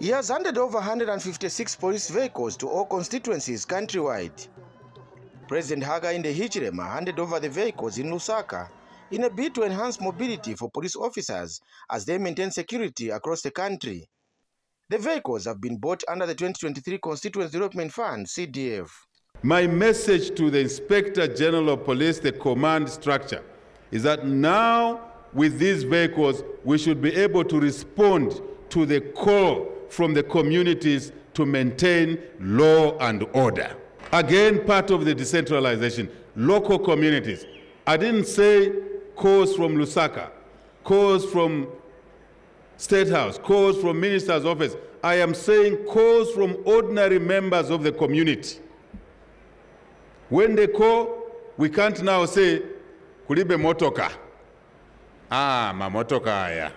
He has handed over 156 police vehicles to all constituencies countrywide. President Haga Hakainde Hichilema handed over the vehicles in Lusaka in a bid to enhance mobility for police officers as they maintain security across the country. The vehicles have been bought under the 2023 Constituency Development Fund, CDF. My message to the Inspector General of Police, the command structure, is that now with these vehicles, we should be able to respond to the call from the communities to maintain law and order. Again, part of the decentralization, local communities. I didn't say calls from Lusaka, calls from State House, calls from Minister's office. I am saying calls from ordinary members of the community. When they call, we can't now say, kulibe motoka. Ah, mamotoka haya.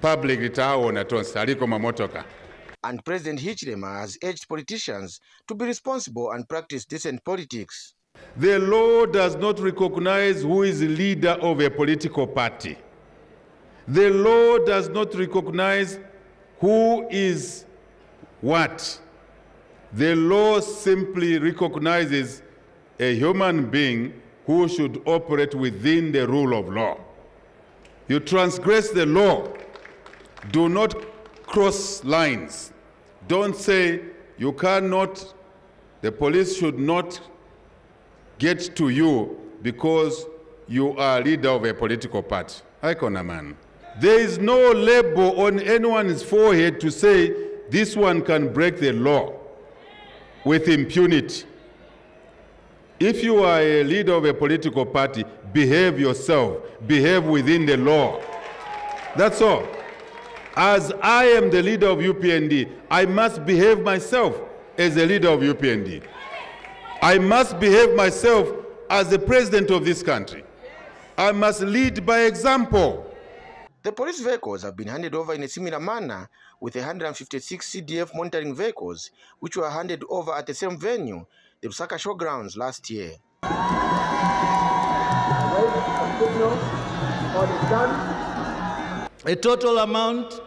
Public litaona tonse, aliko mamotoka. And President Hichilema has urged politicians to be responsible and practice decent politics. The law does not recognize who is the leader of a political party. The law does not recognize who is what. The law simply recognizes a human being who should operate within the rule of law. You transgress the law. Do not cross lines. Don't say you cannot, the police should not get to you because you are leader of a political party. Icona man. There is no label on anyone's forehead to say this one can break the law with impunity. If you are a leader of a political party, behave yourself, behave within the law. That's all. As I am the leader of UPND, I must behave myself as a leader of UPND. I must behave myself as the president of this country. I must lead by example. The police vehicles have been handed over in a similar manner with 156 CDF monitoring vehicles, which were handed over at the same venue, the Lusaka Showgrounds, last year. A total amount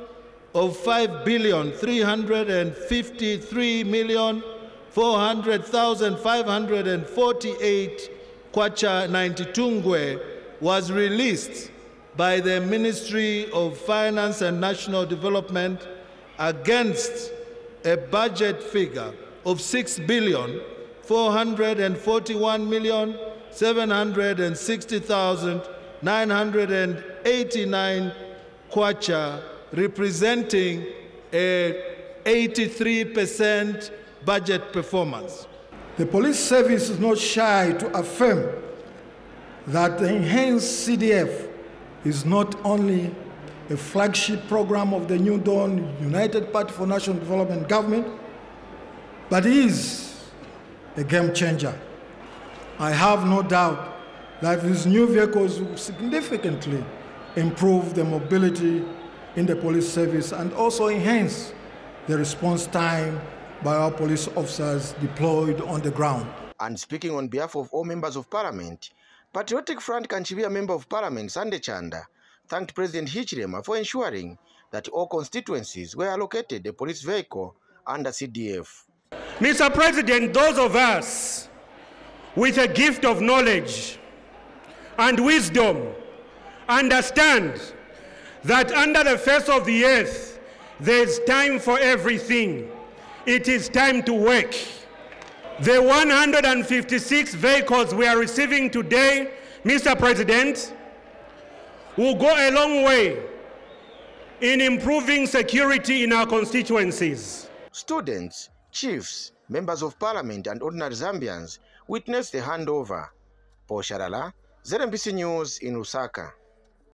of 5 billion 353 million 400,548 kwacha 92 was released by the Ministry of Finance and National Development against a budget figure of 6 billion 441 million 760,989 kwacha representing a 83% budget performance. The police service is not shy to affirm that the enhanced CDF is not only a flagship program of the New Dawn United Party for National Development government, but is a game changer. I have no doubt that these new vehicles will significantly improve the mobility in the police service and also enhance the response time by our police officers deployed on the ground. And speaking on behalf of all members of parliament, Patriotic Front Kanchibiya Member of Parliament Sunday Chanda thanked President Hichilema for ensuring that all constituencies were allocated a police vehicle under CDF. Mr. President, those of us with a gift of knowledge and wisdom understand that under the face of the earth there is time for everything. It is time to work. The 156 vehicles we are receiving today, Mr. President, will go a long way in improving security in our constituencies. Students, chiefs, members of parliament and ordinary Zambians witnessed the handover. Paul Shalala, ZNBC News in Lusaka.